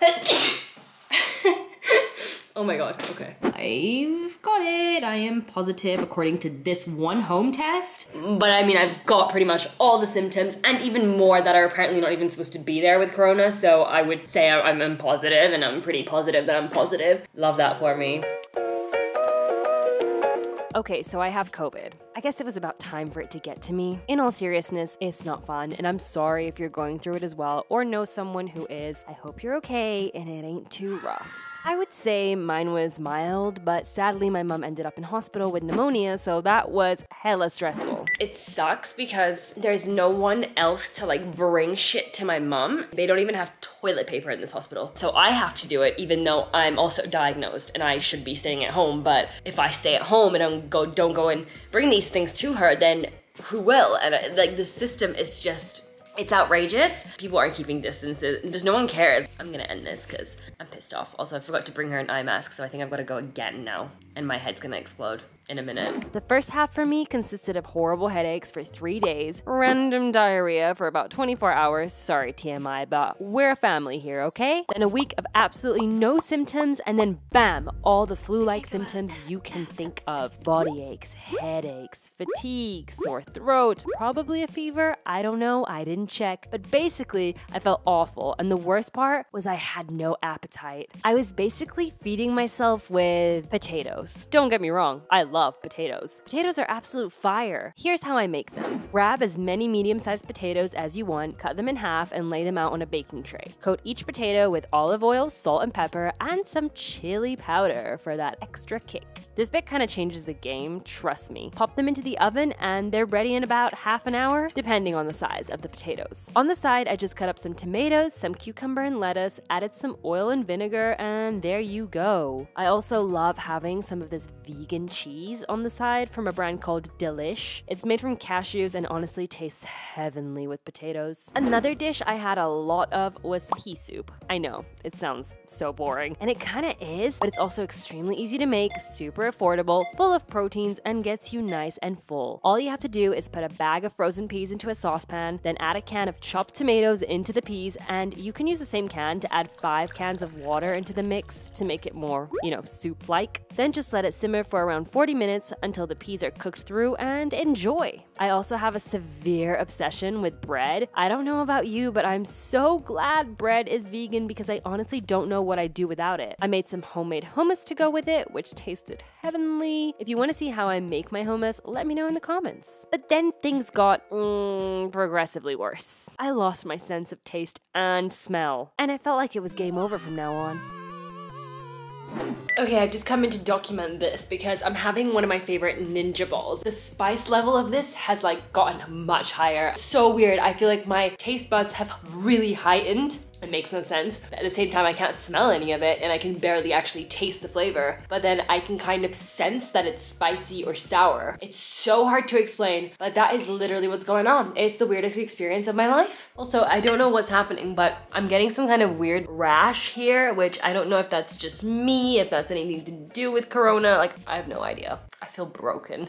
oh my god, okay. I've got it. I am positive according to this one home test. But I mean, I've got pretty much all the symptoms and even more that are apparently not even supposed to be there with corona. So I would say I'm, I'm positive and I'm pretty positive that I'm positive. Love that for me. Okay, so I have COVID. I guess it was about time for it to get to me. In all seriousness, it's not fun, and I'm sorry if you're going through it as well or know someone who is. I hope you're okay and it ain't too rough. I would say mine was mild, but sadly, my mom ended up in hospital with pneumonia, so that was hella stressful. It sucks because there's no one else to like bring shit to my mom. They don't even have toilet paper in this hospital. So I have to do it even though I'm also diagnosed and I should be staying at home. But if I stay at home and don't go, don't go and bring these things to her, then who will? And uh, like the system is just it's outrageous. People aren't keeping distances. And just no one cares. I'm gonna end this because I'm pissed off. Also, I forgot to bring her an eye mask, so I think I've got to go again now. And my head's gonna explode in a minute. The first half for me consisted of horrible headaches for three days, random diarrhea for about 24 hours. Sorry, TMI, but we're a family here, okay? Then a week of absolutely no symptoms, and then bam, all the flu like symptoms you can think of body aches, headaches, fatigue, sore throat, probably a fever. I don't know, I didn't check. But basically, I felt awful, and the worst part was I had no appetite. I was basically feeding myself with potatoes. Don't get me wrong, I love love potatoes. Potatoes are absolute fire. Here's how I make them. Grab as many medium-sized potatoes as you want, cut them in half, and lay them out on a baking tray. Coat each potato with olive oil, salt and pepper, and some chili powder for that extra kick. This bit kind of changes the game, trust me. Pop them into the oven and they're ready in about half an hour, depending on the size of the potatoes. On the side, I just cut up some tomatoes, some cucumber and lettuce, added some oil and vinegar, and there you go. I also love having some of this vegan cheese cheese on the side from a brand called Delish. It's made from cashews and honestly tastes heavenly with potatoes. Another dish I had a lot of was pea soup. I know, it sounds so boring, and it kinda is, but it's also extremely easy to make, super affordable, full of proteins, and gets you nice and full. All you have to do is put a bag of frozen peas into a saucepan, then add a can of chopped tomatoes into the peas, and you can use the same can to add five cans of water into the mix to make it more, you know, soup-like. Then just let it simmer for around 40 minutes until the peas are cooked through and enjoy. I also have a severe obsession with bread. I don't know about you, but I'm so glad bread is vegan because I honestly don't know what I'd do without it. I made some homemade hummus to go with it, which tasted heavenly. If you want to see how I make my hummus, let me know in the comments. But then things got mm, progressively worse. I lost my sense of taste and smell, and it felt like it was game over from now on. Okay, I've just come in to document this because I'm having one of my favorite ninja balls. The spice level of this has like gotten much higher. So weird, I feel like my taste buds have really heightened it makes no sense. At the same time, I can't smell any of it and I can barely actually taste the flavor, but then I can kind of sense that it's spicy or sour. It's so hard to explain, but that is literally what's going on. It's the weirdest experience of my life. Also, I don't know what's happening, but I'm getting some kind of weird rash here, which I don't know if that's just me, if that's anything to do with Corona. Like, I have no idea. I feel broken.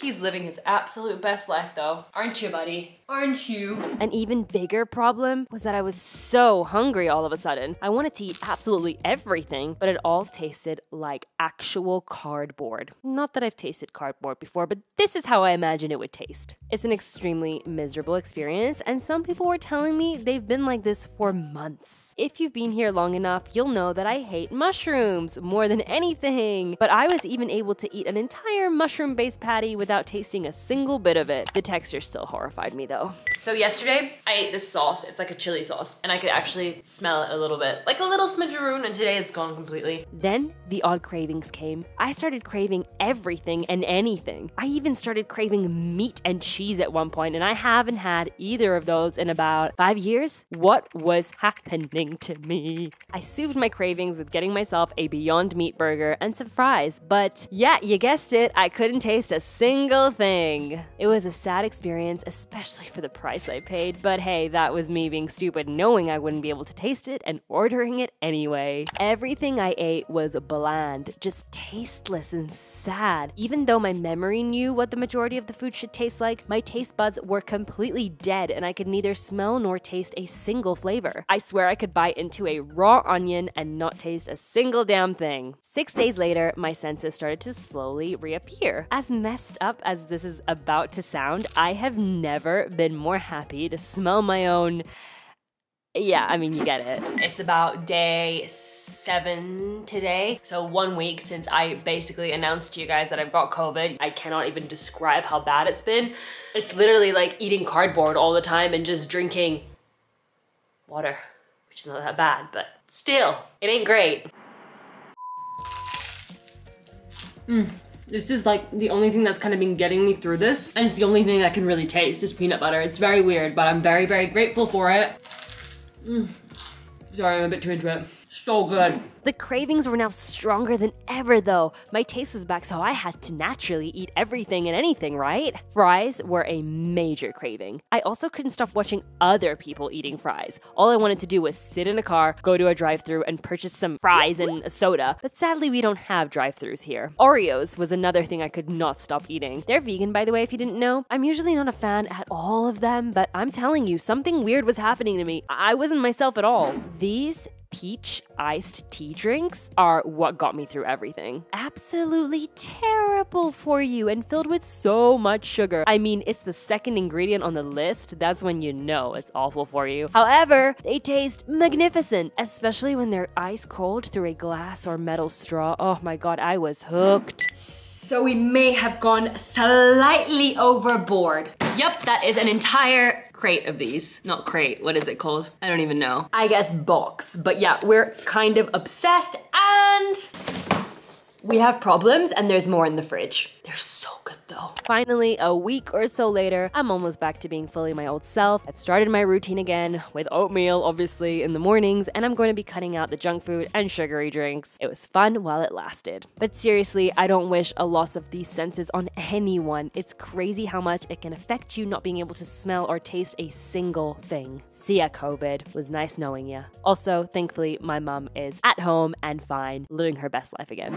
He's living his absolute best life though. Aren't you, buddy? Aren't you? An even bigger problem was that I was so hungry all of a sudden. I wanted to eat absolutely everything, but it all tasted like actual cardboard. Not that I've tasted cardboard before, but this is how I imagine it would taste. It's an extremely miserable experience, and some people were telling me they've been like this for months. If you've been here long enough, you'll know that I hate mushrooms more than anything. But I was even able to eat an entire mushroom based patty without tasting a single bit of it. The texture still horrified me though. So yesterday, I ate this sauce. It's like a chili sauce, and I could actually smell it a little bit, like a little smidgeroon, and today it's gone completely. Then the odd cravings came. I started craving everything and anything. I even started craving meat and cheese at one point, and I haven't had either of those in about five years. What was happening? To me. I soothed my cravings with getting myself a Beyond Meat burger and some fries, but yeah, you guessed it, I couldn't taste a single thing. It was a sad experience, especially for the price I paid, but hey, that was me being stupid, knowing I wouldn't be able to taste it and ordering it anyway. Everything I ate was bland, just tasteless and sad. Even though my memory knew what the majority of the food should taste like, my taste buds were completely dead and I could neither smell nor taste a single flavor. I swear I could bite into a raw onion and not taste a single damn thing. Six days later, my senses started to slowly reappear. As messed up as this is about to sound, I have never been more happy to smell my own yeah, I mean, you get it. It's about day seven today. So one week since I basically announced to you guys that I've got COVID. I cannot even describe how bad it's been. It's literally like eating cardboard all the time and just drinking water, which is not that bad, but still, it ain't great. Mm. This is like the only thing that's kind of been getting me through this. And it's the only thing I can really taste is peanut butter. It's very weird, but I'm very, very grateful for it. Mm. Sorry, I'm a bit too into it. So good. The cravings were now stronger than ever, though. My taste was back, so I had to naturally eat everything and anything, right? Fries were a major craving. I also couldn't stop watching other people eating fries. All I wanted to do was sit in a car, go to a drive through, and purchase some fries and a soda. But sadly, we don't have drive throughs here. Oreos was another thing I could not stop eating. They're vegan, by the way, if you didn't know. I'm usually not a fan at all of them, but I'm telling you, something weird was happening to me. I wasn't myself at all. These peach iced tea drinks are what got me through everything. Absolutely terrible for you and filled with so much sugar. I mean, it's the second ingredient on the list. That's when you know it's awful for you. However, they taste magnificent, especially when they're ice cold through a glass or metal straw. Oh my god, I was hooked. So we may have gone slightly overboard. Yep, that is an entire crate of these. Not crate, what is it called? I don't even know. I guess box. But yeah, we're kind of obsessed and we have problems and there's more in the fridge. They're so good though. Finally, a week or so later, I'm almost back to being fully my old self. I've started my routine again with oatmeal, obviously, in the mornings, and I'm going to be cutting out the junk food and sugary drinks. It was fun while it lasted. But seriously, I don't wish a loss of these senses on anyone. It's crazy how much it can affect you not being able to smell or taste a single thing. See ya, COVID. Was nice knowing ya. Also, thankfully, my mom is at home and fine, living her best life again.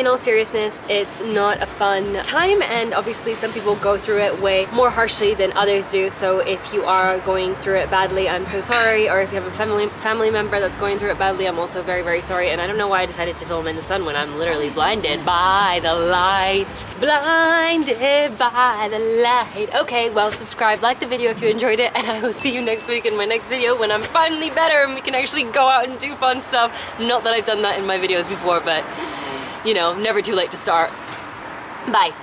in all seriousness, it's not a fun time and obviously some people go through it way more harshly than others do. So if you are going through it badly, I'm so sorry. Or if you have a family family member that's going through it badly, I'm also very, very sorry. And I don't know why I decided to film in the sun when I'm literally blinded by the light. Blinded by the light. Okay, well, subscribe, like the video if you enjoyed it, and I will see you next week in my next video when I'm finally better and we can actually go out and do fun stuff. Not that I've done that in my videos before, but you know, never too late to start. Bye.